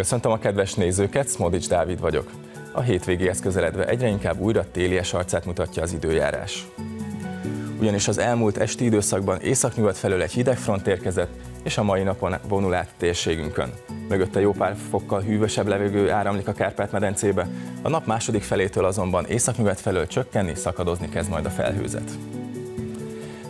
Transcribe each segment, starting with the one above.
Köszöntöm a kedves nézőket, Smodics Dávid vagyok. A hétvégéhez közeledve egyre inkább újra télies arcát mutatja az időjárás. Ugyanis az elmúlt esti időszakban északnyugat felől egy hideg front érkezett, és a mai napon vonul át térségünkön. Mögötte jó pár fokkal hűvösebb levegő áramlik a Kárpát-medencébe, a nap második felétől azonban északnyugat felől csökkenni, szakadozni kezd majd a felhőzet.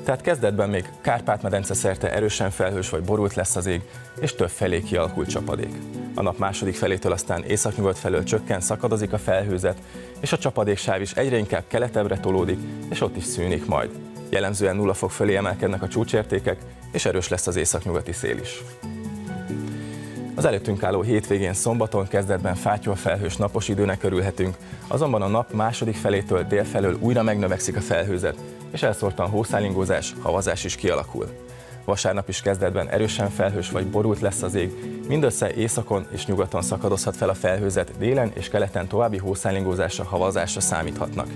Tehát kezdetben még Kárpát-medence szerte erősen felhős vagy borult lesz az ég, és több felé kialakult csapadék. A nap második felétől aztán északnyugat felől csökken, szakadozik a felhőzet, és a csapadéksáv is egyre inkább keletebbre tolódik, és ott is szűnik majd. Jellemzően nulla fok fölé emelkednek a csúcsértékek, és erős lesz az északnyugati szél is. Az előttünk álló hétvégén szombaton kezdetben fátyol felhős napos időnek örülhetünk, azonban a nap második felétől délfelől újra megnövekszik a felhőzet, és elszórtan hószálingózás, havazás is kialakul. Vasárnap is kezdetben erősen felhős vagy borult lesz az ég, mindössze északon és nyugaton szakadozhat fel a felhőzet, délen és keleten további hószálingózásra, havazásra számíthatnak.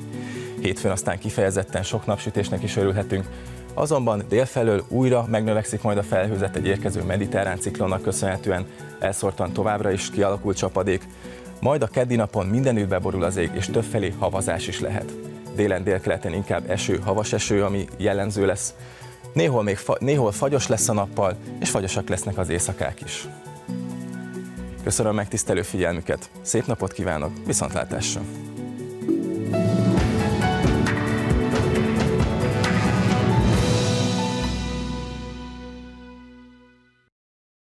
Hétfőn aztán kifejezetten sok napsütésnek is örülhetünk, Azonban délfelől újra megnövekszik majd a felhőzet egy érkező mediterrán ciklonnak köszönhetően, elszórtan továbbra is kialakult csapadék, majd a keddi napon mindenütt beborul az ég, és többfelé havazás is lehet. Délen délkeleten inkább eső, havas eső, ami jellemző lesz. Néhol még fa- néhol fagyos lesz a nappal, és fagyosak lesznek az éjszakák is. Köszönöm megtisztelő figyelmüket, szép napot kívánok, viszontlátásra!